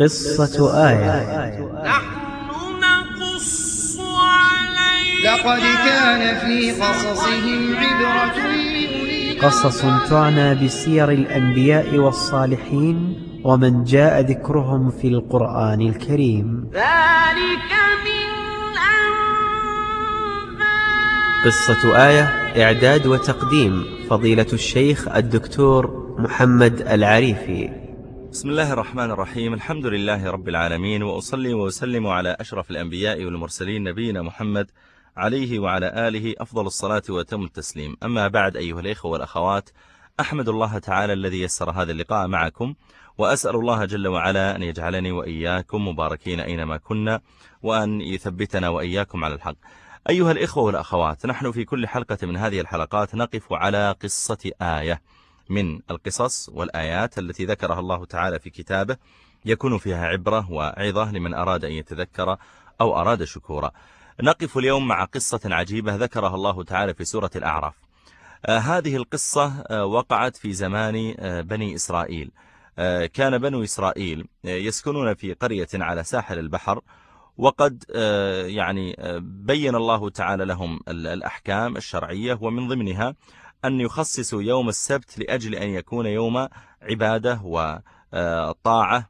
قصة آية. نحن نقص عليك لقد كان في قصصهم عبرة قصص تعنى بسير الأنبياء والصالحين ومن جاء ذكرهم في القرآن الكريم. ذلك من أنباء قصة آية إعداد وتقديم فضيلة الشيخ الدكتور محمد العريفي. بسم الله الرحمن الرحيم. الحمد لله رب العالمين وأصلي وأسلم على أشرف الأنبياء والمرسلين نبينا محمد عليه وعلى آله أفضل الصلاة وتم التسليم. أما بعد أيها الإخوة والأخوات أحمد الله تعالى الذي يسر هذا اللقاء معكم وأسأل الله جل وعلا أن يجعلني وإياكم مباركين أينما كنا وأن يثبتنا وإياكم على الحق. أيها الإخوة والأخوات نحن في كل حلقة من هذه الحلقات نقف على قصة آية. من القصص والآيات التي ذكرها الله تعالى في كتابه يكون فيها عبرة وعظة لمن أراد أن يتذكر أو أراد شكورا نقف اليوم مع قصة عجيبة ذكرها الله تعالى في سورة الأعراف. آه هذه القصة آه وقعت في زمان آه بني إسرائيل. كان بنو إسرائيل يسكنون في قرية على ساحل البحر وقد يعني بين الله تعالى لهم الأحكام الشرعية ومن ضمنها أن يخصصوا يوم السبت لأجل أن يكون يوم عبادة وطاعة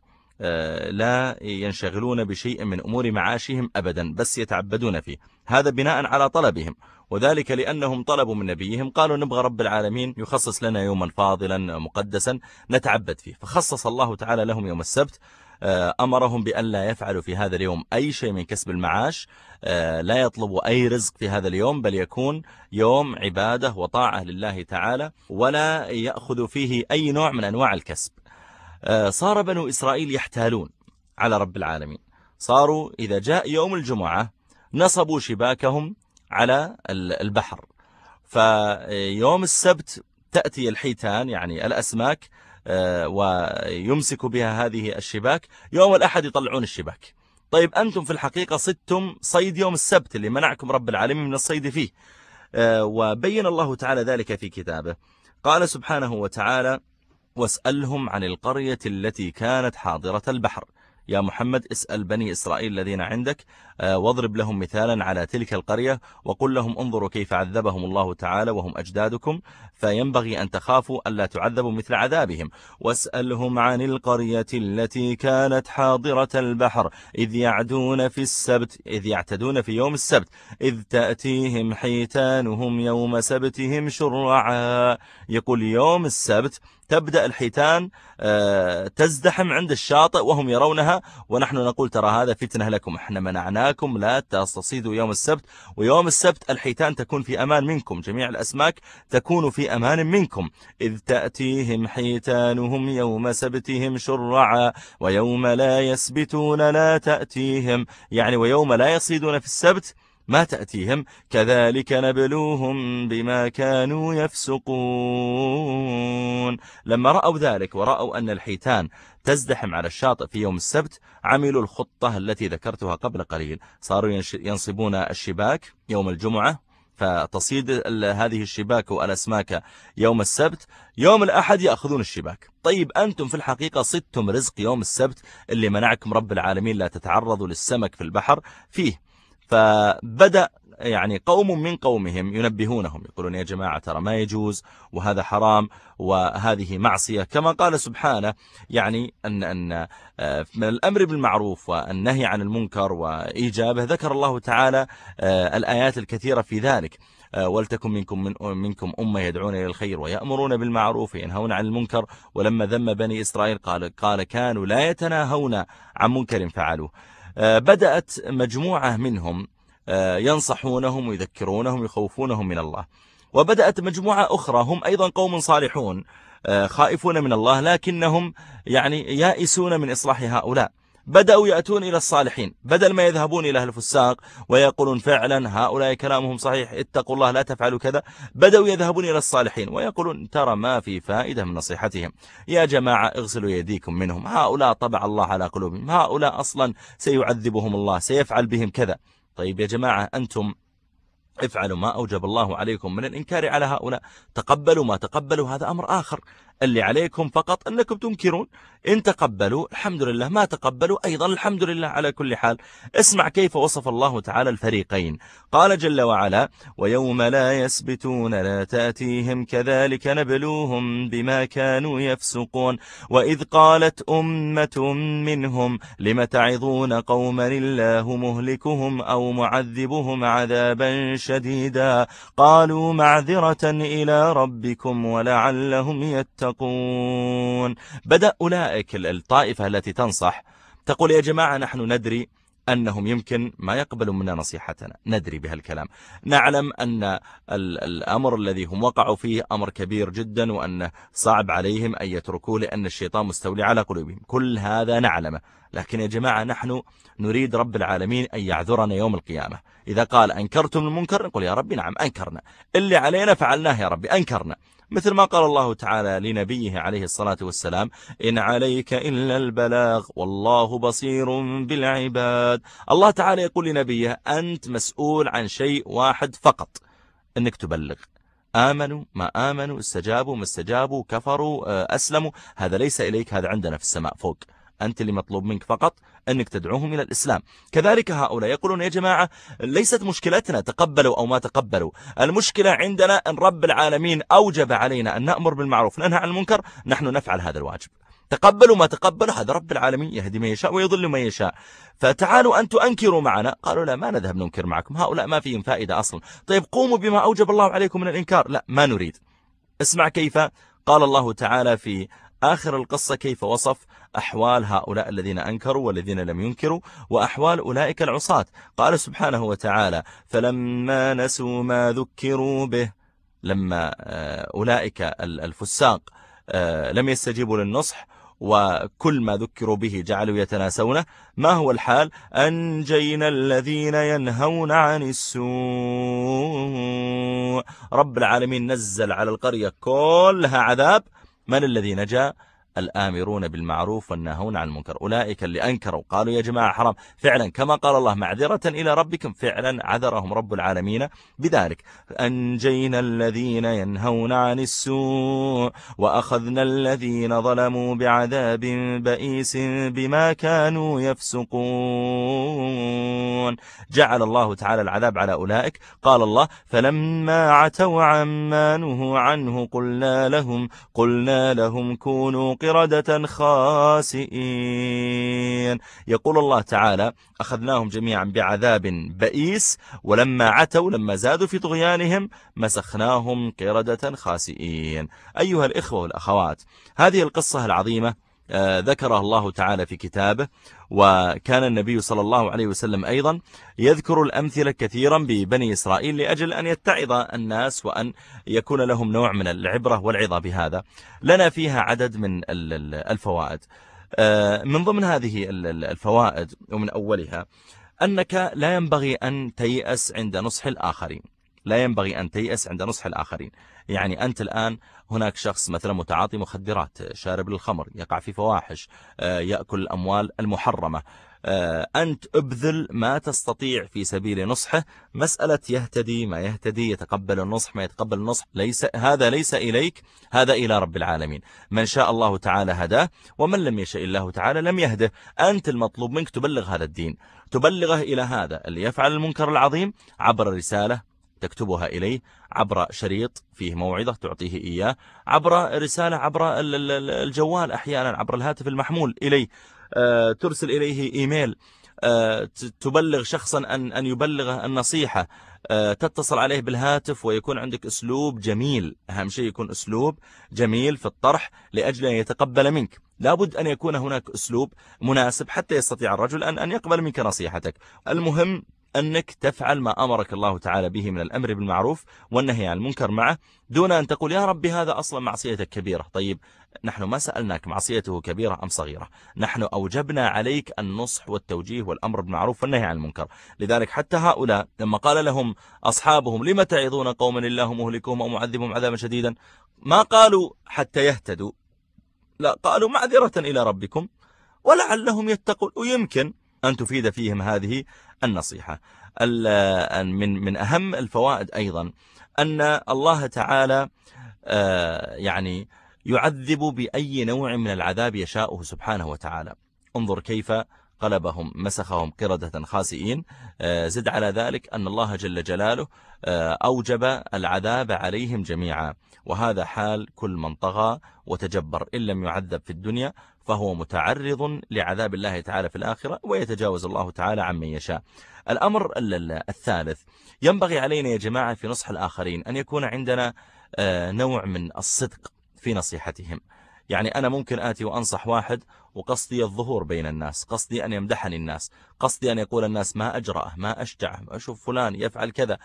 لا ينشغلون بشيء من أمور معاشهم أبدا بس يتعبدون فيه. هذا بناء على طلبهم. وذلك لأنهم طلبوا من نبيهم قالوا نبغى رب العالمين يخصص لنا يوما فاضلا مقدسا نتعبد فيه. فخصص الله تعالى لهم يوم السبت أمرهم بأن لا يفعلوا في هذا اليوم أي شيء من كسب المعاش. لا يطلبوا أي رزق في هذا اليوم بل يكون يوم عبادة وطاعة لله تعالى ولا يأخذ فيه أي نوع من أنواع الكسب. صار بنو إسرائيل يحتالون على رب العالمين. صاروا إذا جاء يوم الجمعة نصبوا شباكهم على البحر. فيوم السبت تأتي الحيتان يعني الأسماك ويمسك بها هذه الشباك. يوم الأحد يطلعون الشباك. طيب أنتم في الحقيقة صدتم صيد يوم السبت اللي منعكم رب العالمين من الصيد فيه. وبين الله تعالى ذلك في كتابه. قال سبحانه وتعالى واسألهم عن القرية التي كانت حاضرة البحر. يا محمد اسأل بني إسرائيل الذين عندك. واضرب لهم مثالا على تلك القرية وقل لهم انظروا كيف عذبهم الله تعالى وهم أجدادكم فينبغي أن تخافوا ألا تعذبوا مثل عذابهم. واسألهم عن القرية التي كانت حاضرة البحر إذ يعدون في السبت إذ يعتدون في يوم السبت إذ تأتيهم حيتانهم يوم سبتهم شرعا. يقول يوم السبت تبدأ الحيتان تزدحم عند الشاطئ وهم يرونها ونحن نقول ترى هذا فتنة لكم إحنا منعناكم لا تصطيدوا يوم السبت ويوم السبت الحيتان تكون في أمان منكم. جميع الأسماك تكون في أمان منكم. إذ تأتيهم حيتانهم يوم سبتهم شرعا ويوم لا يسبتون لا تأتيهم يعني ويوم لا يصيدون في السبت ما تأتيهم؟ كذلك نبلوهم بما كانوا يفسقون. لما رأوا ذلك ورأوا أن الحيتان تزدحم على الشاطئ في يوم السبت عملوا الخطة التي ذكرتها قبل قليل. صاروا ينصبون الشباك يوم الجمعة فتصيد هذه الشباك والأسماك يوم السبت. يوم الأحد يأخذون الشباك. طيب أنتم في الحقيقة صدتم رزق يوم السبت اللي منعكم رب العالمين لا تتعرضوا للسمك في البحر؟ فيه فبدأ يعني قوم من قومهم ينبهونهم يقولون يا جماعة ترى ما يجوز وهذا حرام وهذه معصية. كما قال سبحانه يعني أن, أن من الأمر بالمعروف والنهي عن المنكر وإيجابه ذكر الله تعالى الآيات الكثيرة في ذلك. ولتكن منكم من منكم أمة يدعون إلى الخير ويأمرون بالمعروف وينهون عن المنكر. ولما ذم بني إسرائيل قال, قال كانوا لا يتناهون عن منكر فعلوه. بدأت مجموعة منهم ينصحونهم ويذكرونهم يخوفونهم من الله. وبدأت مجموعة أخرى هم أيضا قوم صالحون خائفون من الله لكنهم يعني يائسون من إصلاح هؤلاء. بدأوا يأتون إلى الصالحين. بدل ما يذهبون إلى الفساق ويقولون فعلا هؤلاء كلامهم صحيح اتقوا الله لا تفعلوا كذا بدأوا يذهبون إلى الصالحين ويقولون ترى ما في فائدة من نصيحتهم. يا جماعة اغسلوا يديكم منهم. هؤلاء طبع الله على قلوبهم. هؤلاء أصلا سيعذبهم الله سيفعل بهم كذا. طيب يا جماعة أنتم افعلوا ما أوجب الله عليكم من الإنكار على هؤلاء. تقبلوا ما تقبلوا هذا أمر آخر. اللي عليكم فقط أنكم تنكرون. إن تقبلوا الحمد لله. ما تقبلوا أيضا الحمد لله على كل حال. اسمع كيف وصف الله تعالى الفريقين. قال جل وعلا ويوم لا يسبتون لا تأتيهم كذلك نبلوهم بما كانوا يفسقون. وإذ قالت أمة منهم لم تعظون قوما الله مهلكهم أو معذبهم عذابا شديدا؟ قالوا معذرة إلى ربكم ولعلهم يتقون. بدأ أولئك الطائفة التي تنصح تقول يا جماعة نحن ندري أنهم يمكن ما يقبلوا منا نصيحتنا ندري بهالكلام. نعلم أن الأمر الذي هم وقعوا فيه أمر كبير جدا وأنه صعب عليهم أن يتركوه لأن الشيطان مستولي على قلوبهم. كل هذا نعلمه. لكن يا جماعة نحن نريد رب العالمين أن يعذرنا يوم القيامة. إذا قال أنكرتم المنكر نقول يا ربي نعم أنكرنا. اللي علينا فعلناه يا ربي أنكرنا. مثل ما قال الله تعالى لنبيه عليه الصلاة والسلام إن عليك إلا البلاغ والله بصير بالعباد. الله تعالى يقول لنبيه أنت مسؤول عن شيء واحد فقط أنك تبلغ. آمنوا ما آمنوا استجابوا ما استجابوا كفروا آه، أسلموا. هذا ليس إليك هذا عندنا في السماء فوق. أنت اللي مطلوب منك فقط أنك تدعوهم إلى الإسلام. كذلك هؤلاء يقولون يا جماعة ليست مشكلتنا تقبلوا أو ما تقبلوا. المشكلة عندنا أن رب العالمين أوجب علينا أن نأمر بالمعروف ننهى عن المنكر نحن نفعل هذا الواجب. تقبلوا ما تقبلوا هذا رب العالمين يهدي من يشاء ويضل من يشاء. فتعالوا أن تؤنكروا معنا. قالوا لا ما نذهب ننكر معكم هؤلاء ما فيهم فائدة أصلا. طيب قوموا بما أوجب الله عليكم من الإنكار. لا ما نريد. اسمع كيف قال الله تعالى في آخر القصة كيف وصف أحوال هؤلاء الذين أنكروا والذين لم ينكروا وأحوال أولئك العصاة. قال سبحانه وتعالى فلما نسوا ما ذكروا به لما آه، أولئك الفساق آه، لم يستجيبوا للنصح وكل ما ذكروا به جعلوا يتناسونه ما هو الحال؟ أنجينا الذين ينهون عن السوء. رب العالمين نزل على القرية كلها عذاب من الذي نجا؟ الآمرون بالمعروف والناهون عن المنكر. أولئك اللي أنكروا قالوا يا جماعة حرام. فعلا كما قال الله معذرة إلى ربكم فعلا عذرهم رب العالمين بذلك. أنجينا الذين ينهون عن السوء وأخذنا الذين ظلموا بعذاب بئيس بما كانوا يفسقون. جعل الله تعالى العذاب على أولئك. قال الله فلما عتوا عما نهوا عنه قلنا لهم قلنا لهم كونوا قردة خاسئين. يقول الله تعالى أخذناهم جميعا بعذاب بئيس ولما عتوا لما زادوا في طغيانهم مسخناهم قردة خاسئين. أيها الإخوة والأخوات هذه القصة العظيمة آه، ذكرها الله تعالى في كتابه وكان النبي صلى الله عليه وسلم أيضا يذكر الأمثلة كثيرا ببني إسرائيل لأجل أن يتعظ الناس وأن يكون لهم نوع من العبرة والعظة بهذا. لنا فيها عدد من الفوائد. آه، من ضمن هذه الفوائد ومن أولها أنك لا ينبغي أن تيأس عند نصح الآخرين. لا ينبغي أن تيأس عند نصح الآخرين. يعني أنت الآن هناك شخص مثلا متعاطي مخدرات شارب للخمر يقع في فواحش آه، يأكل الأموال المحرمة. آه، أنت أبذل ما تستطيع في سبيل نصحه. مسألة يهتدي ما يهتدي يتقبل النصح ما يتقبل النصح. ليس هذا ليس إليك هذا إلى رب العالمين. من شاء الله تعالى هداه ومن لم يشاء الله تعالى لم يهده. أنت المطلوب منك تبلغ هذا الدين. تبلغه إلى هذا اللي يفعل المنكر العظيم عبر رسالة تكتبها إليه عبر شريط فيه موعظة تعطيه إياه عبر رسالة عبر الجوال أحيانا عبر الهاتف المحمول إليه. آه، ترسل إليه إيميل. آه، تبلغ شخصا أن, أن يبلغ النصيحة. آه، تتصل عليه بالهاتف ويكون عندك أسلوب جميل. أهم شيء يكون أسلوب جميل في الطرح لأجل أن يتقبل منك. لابد أن يكون هناك أسلوب مناسب حتى يستطيع الرجل أن, أن يقبل منك نصيحتك. المهم أنك تفعل ما أمرك الله تعالى به من الأمر بالمعروف والنهي عن المنكر معه دون أن تقول يا ربي هذا أصلا معصيتك كبيرة. طيب نحن ما سألناك معصيته كبيرة أم صغيرة؟ نحن أوجبنا عليك النصح والتوجيه والأمر بالمعروف والنهي عن المنكر. لذلك حتى هؤلاء لما قال لهم أصحابهم لم تعظون قوما الله مهلكهم أو معذبهم عذابا شديدا ما قالوا حتى يهتدوا. لا قالوا معذرة إلى ربكم ولعلهم يتقون. ويمكن أن تفيد فيهم هذه النصيحة. من من أهم الفوائد أيضا أن الله تعالى آه، يعني يعذب بأي نوع من العذاب يشاءه سبحانه وتعالى. انظر كيف قلبهم مسخهم قردة خاسئين. آه، زد على ذلك أن الله جل جلاله آه، أوجب العذاب عليهم جميعا. وهذا حال كل من طغى وتجبر إن لم يعذب في الدنيا فهو متعرض لعذاب الله تعالى في الآخرة ويتجاوز الله تعالى عمن يشاء. الأمر الثالث ينبغي علينا يا جماعة في نصح الآخرين أن يكون عندنا آه، نوع من الصدق في نصيحتهم. يعني أنا ممكن آتي وأنصح واحد وقصدي الظهور بين الناس قصدي أن يمدحني الناس قصدي أن يقول الناس ما أجرأه ما أشجعه أشوف فلان يفعل كذا.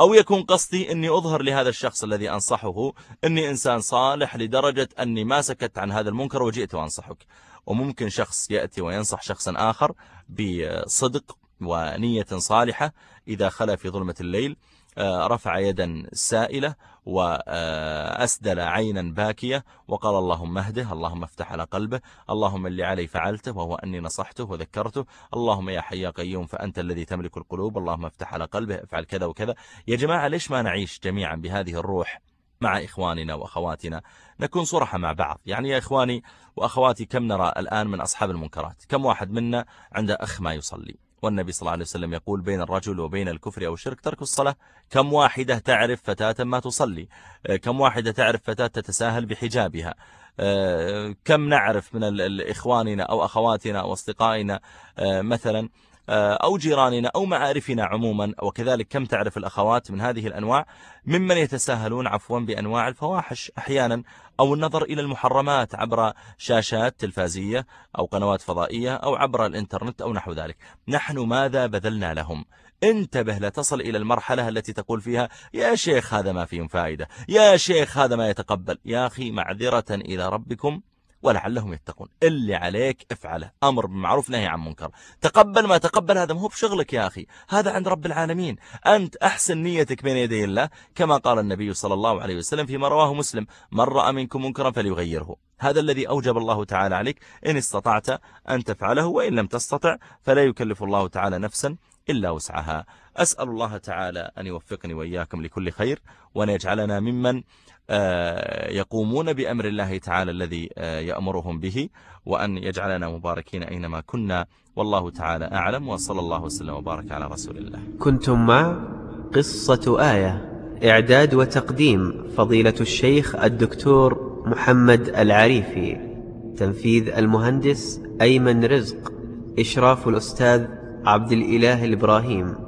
أو يكون قصدي أني أظهر لهذا الشخص الذي أنصحه أني إنسان صالح لدرجة أني ما سكت عن هذا المنكر وجئت وأنصحك. وممكن شخص يأتي وينصح شخصا آخر بصدق ونية صالحة إذا خلى في ظلمة الليل. رفع يدا سائلة وأسدل عينا باكية وقال اللهم اهده اللهم افتح على قلبه اللهم اللي علي فعلته وهو أني نصحته وذكرته اللهم يا حي قيوم فأنت الذي تملك القلوب اللهم افتح على قلبه افعل كذا وكذا. يا جماعة ليش ما نعيش جميعا بهذه الروح مع إخواننا وأخواتنا؟ نكون صرحة مع بعض. يعني يا إخواني وأخواتي كم نرى الآن من أصحاب المنكرات؟ كم واحد منا عنده أخ ما يصلي؟ والنبي صلى الله عليه وسلم يقول بين الرجل وبين الكفر أو الشرك ترك الصلاة. كم واحدة تعرف فتاة ما تصلي؟ آه، كم واحدة تعرف فتاة تتساهل بحجابها؟ آه، كم نعرف من إخواننا أو أخواتنا أو أصدقائنا آه، مثلا أو جيراننا أو معارفنا عموما وكذلك كم تعرف الأخوات من هذه الأنواع ممن يتساهلون عفوا بأنواع الفواحش أحيانا أو النظر إلى المحرمات عبر شاشات تلفازية أو قنوات فضائية أو عبر الإنترنت أو نحو ذلك. نحن ماذا بذلنا لهم؟ انتبه لا تصل إلى المرحلة التي تقول فيها يا شيخ هذا ما فيهم فائدة يا شيخ هذا ما يتقبل. يا أخي معذرة إلى ربكم. ولعلهم يتقون. اللي عليك افعله. أمر بالمعروف نهي عن منكر. تقبل ما تقبل هذا مو بشغلك يا أخي. هذا عند رب العالمين. أنت أحسن نيتك بين يدي الله. كما قال النبي صلى الله عليه وسلم فيما رواه مسلم. من رأى منكم منكرا فليغيره. هذا الذي أوجب الله تعالى عليك. إن استطعت أن تفعله وإن لم تستطع فلا يكلف الله تعالى نفسا إلا وسعها. أسأل الله تعالى أن يوفقني وإياكم لكل خير وأن يجعلنا ممن يقومون بأمر الله تعالى الذي آه، يأمرهم به وأن يجعلنا مباركين أينما كنا. والله تعالى أعلم وصلى الله وسلم وبارك على رسول الله. كنتم مع قصة آية إعداد وتقديم فضيلة الشيخ الدكتور محمد العريفي تنفيذ المهندس أيمن رزق إشراف الأستاذ عبد الإله الإبراهيم